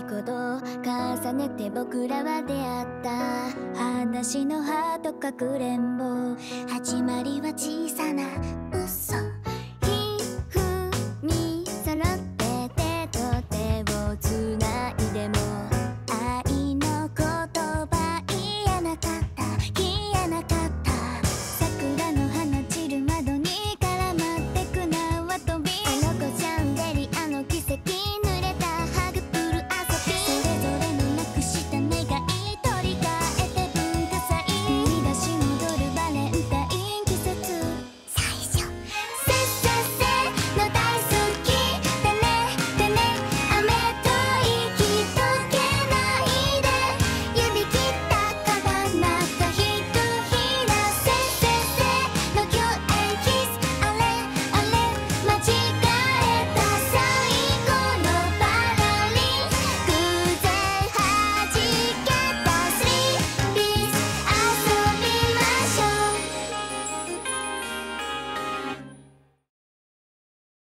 いこと重ねて僕らは出会った。話の葉とかくれんぼ始まりは小さな